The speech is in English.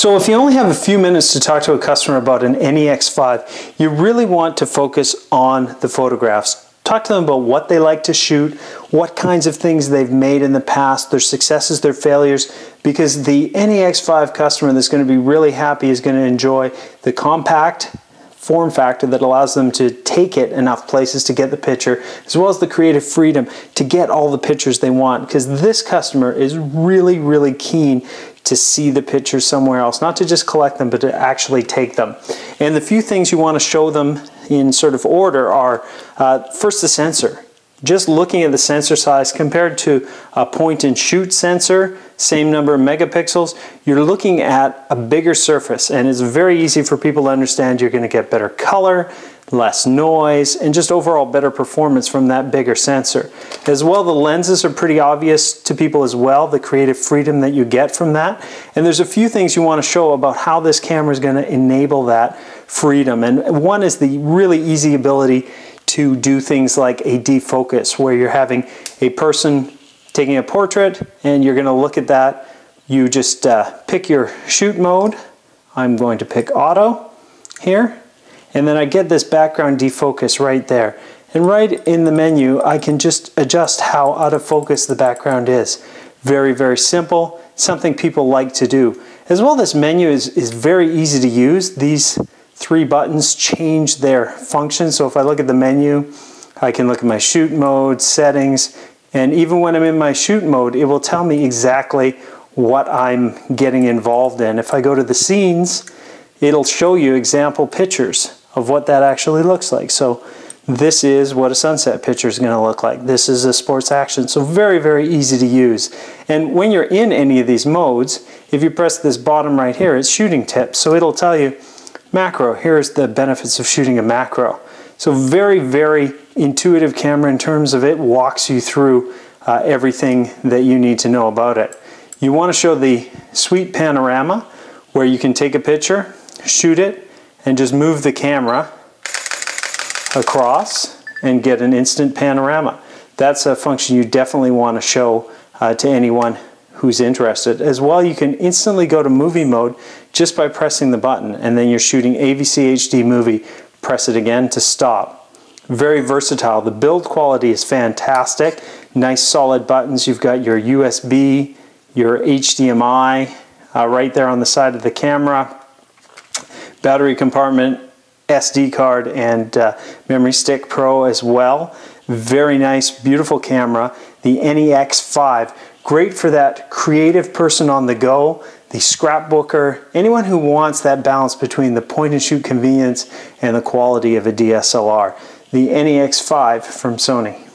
So if you only have a few minutes to talk to a customer about an NEX5, you really want to focus on the photographs. Talk to them about what they like to shoot, what kinds of things they've made in the past, their successes, their failures, because the NEX5 customer that's going to be really happy is going to enjoy the compact form factor that allows them to take it enough places to get the picture, as well as the creative freedom to get all the pictures they want. Because this customer is really, really keen to see the pictures somewhere else, not to just collect them, but to actually take them. And the few things you want to show them in sort of order are uh, first the sensor. Just looking at the sensor size compared to a point and shoot sensor, same number of megapixels, you're looking at a bigger surface. And it's very easy for people to understand. You're going to get better color, less noise, and just overall better performance from that bigger sensor. As well, the lenses are pretty obvious to people as well, the creative freedom that you get from that. And there's a few things you want to show about how this camera is going to enable that freedom. And one is the really easy ability to do things like a defocus where you're having a person taking a portrait and you're going to look at that. You just uh, pick your shoot mode. I'm going to pick auto here. And then I get this background defocus right there. And right in the menu, I can just adjust how out of focus the background is. Very, very simple, something people like to do. As well, this menu is, is very easy to use. These three buttons change their function. So if I look at the menu, I can look at my shoot mode, settings, and even when I'm in my shoot mode, it will tell me exactly what I'm getting involved in. If I go to the scenes, it'll show you example pictures of what that actually looks like. So this is what a sunset picture is going to look like. This is a sports action. So very, very easy to use. And when you're in any of these modes, if you press this bottom right here, it's shooting tips. So it'll tell you Macro, here's the benefits of shooting a macro. So very, very intuitive camera in terms of it walks you through uh, everything that you need to know about it. You want to show the sweep panorama where you can take a picture, shoot it, and just move the camera across and get an instant panorama. That's a function you definitely want to show uh, to anyone who's interested. As well, you can instantly go to movie mode just by pressing the button and then you're shooting AVC HD movie, press it again to stop. Very versatile. The build quality is fantastic. Nice solid buttons. You've got your USB, your HDMI uh, right there on the side of the camera. Battery compartment, SD card and uh, memory stick pro as well. Very nice, beautiful camera. The NEX5 Great for that creative person on the go, the scrapbooker, anyone who wants that balance between the point and shoot convenience and the quality of a DSLR. The NEX5 from Sony.